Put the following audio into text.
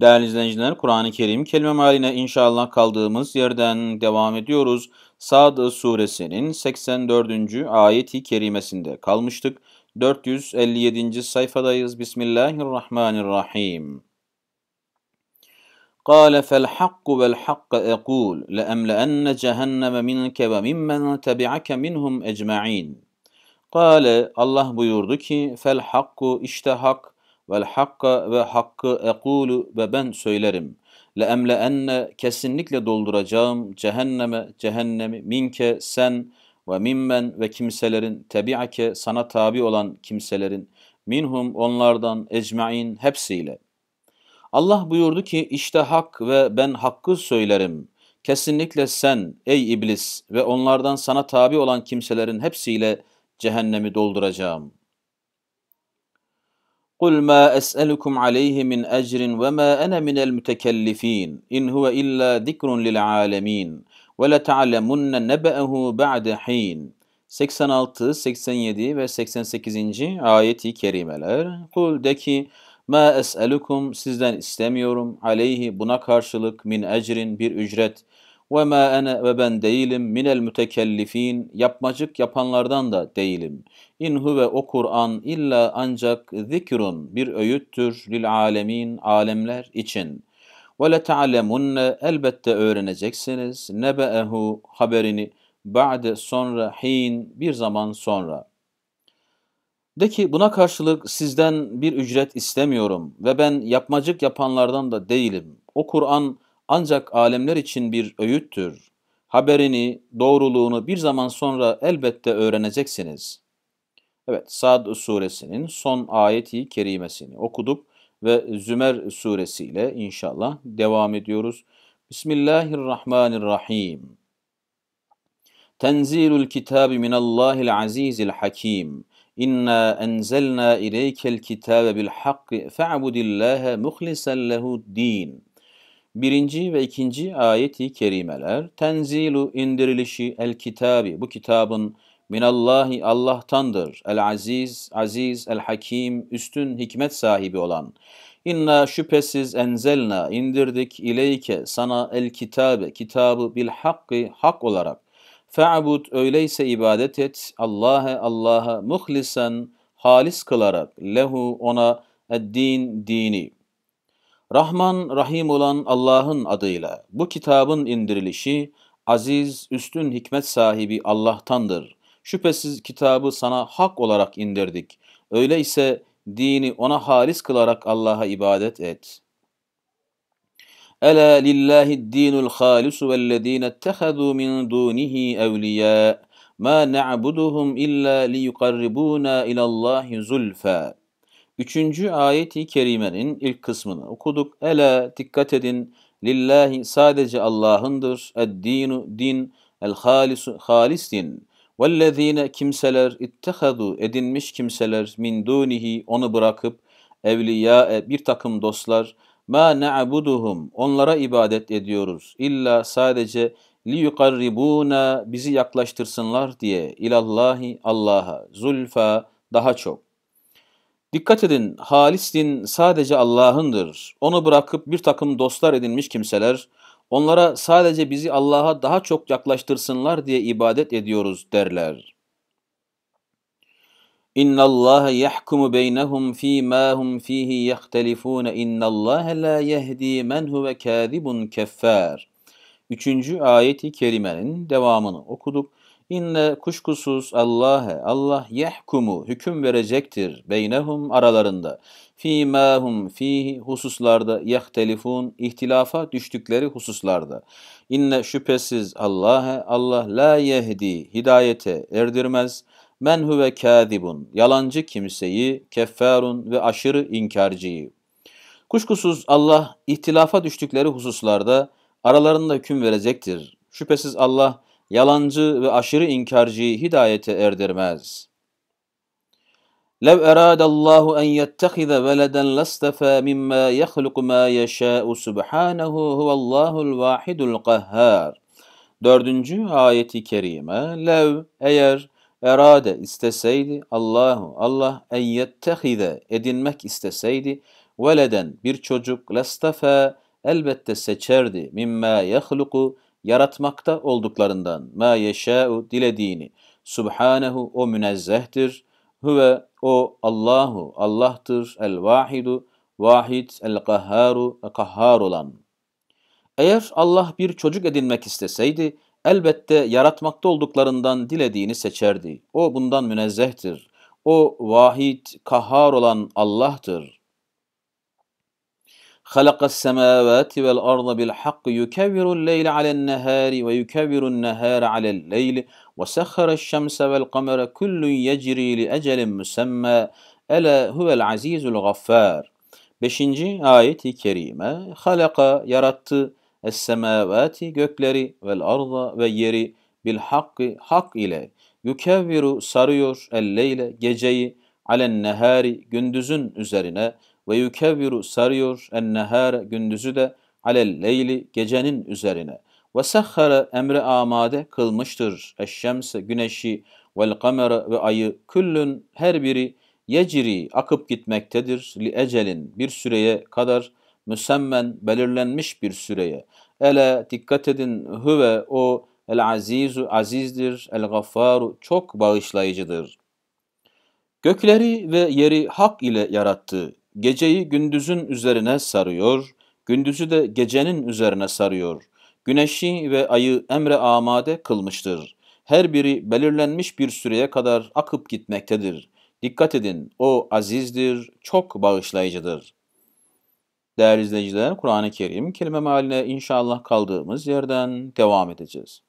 Değerli izleyiciler, Kur'an-ı Kerim kelime mahaline inşallah kaldığımız yerden devam ediyoruz. Sad suresinin 84. ayeti kerimesinde kalmıştık. 457. sayfadayız. Bismillahirrahmanirrahim. قال فالحق والحق أقول لأملأن جهنم منك وممن تبعك minhum ecma'in. Kale Allah buyurdu ki fel hakku işte hak vel hakka ve hakkı ekulu ve ben söylerim. Le emle enne kesinlikle dolduracağım cehenneme cehennemi minke sen ve mimmen ve kimselerin tebi'ake sana tabi olan kimselerin minhum onlardan ecmain hepsiyle. Allah buyurdu ki işte hak ve ben hakkı söylerim. Kesinlikle sen ey iblis ve onlardan sana tabi olan kimselerin hepsiyle cehennemi dolduracağım.'' قل ما أسألكم عليه من أجر وما أنا من المتكلفين إن هو إلا ذكر للعالمين وَلَتَعْلَمُنَّ نَبَأَهُ بَعْدَ حِينٍ 86, 87 ve 88. ayeti kerimeler. Kul de ki, ma es'elukum sizden istemiyorum aleyhi buna karşılık min ecrin bir ücret ve ma ene ve ben değilim minel mütekellifin yapmacık yapanlardan da değilim. İn huve o Kur'an illa ancak zikrun bir öğüttür lil alemin alemler için. Ve le ta'lemunne elbette öğreneceksiniz nebe'ehu haberini ba'de sonra hin bir zaman sonra. De ki buna karşılık sizden bir ücret istemiyorum ve ben yapmacık yapanlardan da değilim. O Kur'an ancak alemler için bir öğüttür. Haberini, doğruluğunu bir zaman sonra elbette öğreneceksiniz. Evet, Sad suresinin son ayeti kerimesini okuduk ve Zümer suresiyle inşallah devam ediyoruz. Bismillahirrahmanirrahim. Tenzilul kitabi minallahil azizil hakim. İnna enzelna ileykel kitabe bil hakki fe'budillaha muhlisen lehu'd-din. Birinci ve ikinci ayeti kerimeler, tenzilu indirilişi el kitabi, bu kitabın minallahi Allah'tandır, el aziz, aziz, el hakim, üstün hikmet sahibi olan. İnna şüphesiz enzelna, indirdik ileyke, sana el kitabe, kitabı bil hakkı, hak olarak. Fe'bud, öyleyse ibadet et, Allah'a, Allah'a muhlisen, halis kılarak, lehu, ona, ed-din, dini. Rahman, Rahim olan Allah'ın adıyla bu kitabın indirilişi aziz, üstün hikmet sahibi Allah'tandır. Şüphesiz kitabı sana hak olarak indirdik. Öyleyse dini ona halis kılarak Allah'a ibadet et. Ela lillahi dinul halisu vellezine ettehadu min dunihi evliya ma na'buduhum illa liyukarribuna ilallahi zulfa. Üçüncü ayeti kerimenin ilk kısmını okuduk. Ela dikkat edin lillahi sadece Allah'ındır. Ed-dinu din el halisu halis din. Vellezine kimseler ittehadu edinmiş kimseler min dunihi onu bırakıp evliya bir takım dostlar ma na'buduhum onlara ibadet ediyoruz. İlla sadece li yukarribuna bizi yaklaştırsınlar diye ilallahi Allah'a zulfa daha çok. Dikkat edin, halis din sadece Allah'ındır. Onu bırakıp bir takım dostlar edinmiş kimseler, onlara sadece bizi Allah'a daha çok yaklaştırsınlar diye ibadet ediyoruz derler. İnna Allah yahkumu beynehum fi ma hum fihi yahtelifun. İnna Allah la yehdi men huve kadibun keffar. Üçüncü ayeti kerimenin devamını okuduk. İnne kuşkusuz Allah'e Allah yehkumu hüküm verecektir beynehum aralarında. Fî mâhum fihi hususlarda yehtelifun ihtilafa düştükleri hususlarda. İnne şüphesiz Allah'e Allah la yehdi hidayete erdirmez. Men huve kâzibun yalancı kimseyi keffarun ve aşırı inkarcıyı. Kuşkusuz Allah ihtilafa düştükleri hususlarda aralarında hüküm verecektir. Şüphesiz Allah yalancı ve aşırı inkarcıyı hidayete erdirmez. لَوْ اَرَادَ اللّٰهُ اَنْ يَتَّخِذَ وَلَدًا لَاسْتَفَى مِمَّا يَخْلُقُ مَا يَشَاءُ سُبْحَانَهُ هُوَ اللّٰهُ الْوَاحِدُ الْقَهَّارِ Dördüncü ayeti kerime, lev eğer erade isteseydi Allahu Allah en yettehize edinmek isteseydi veleden bir çocuk lestafe elbette seçerdi mimma yahluku yaratmakta olduklarından ma yeşâ'u dilediğini subhanehu o münezzehtir huve o Allahu Allah'tır el vahidu vahid el kahharu kahhar olan eğer Allah bir çocuk edinmek isteseydi elbette yaratmakta olduklarından dilediğini seçerdi. O bundan münezzehtir. O vahid, kahhar olan Allah'tır. خلق السماوات والأرض بالحق يكبر الليل على النهار ويكبر النهار على الليل وسخر الشمس والقمر كل يجري لأجل مسمى ألا هو العزيز الغفار Beşinci ayet-i kerime halaka yarattı es-semavati gökleri vel arda ve yeri bil hakkı hak ile yukevviru sarıyor elleyle geceyi alen nehari gündüzün üzerine ve yukevviru sarıyor en nehare gündüzü de alel leyli gecenin üzerine ve sahhara emre amade kılmıştır eşşemse güneşi vel kamera ve ayı küllün her biri yecri akıp gitmektedir li ecelin bir süreye kadar müsemmen belirlenmiş bir süreye. Ele dikkat edin huve o el azizu azizdir el gaffaru çok bağışlayıcıdır. Gökleri ve yeri hak ile yarattı. Geceyi gündüzün üzerine sarıyor, gündüzü de gecenin üzerine sarıyor. Güneşi ve ayı emre amade kılmıştır. Her biri belirlenmiş bir süreye kadar akıp gitmektedir. Dikkat edin, o azizdir, çok bağışlayıcıdır. Değerli izleyiciler, Kur'an-ı Kerim kelime mealine inşallah kaldığımız yerden devam edeceğiz.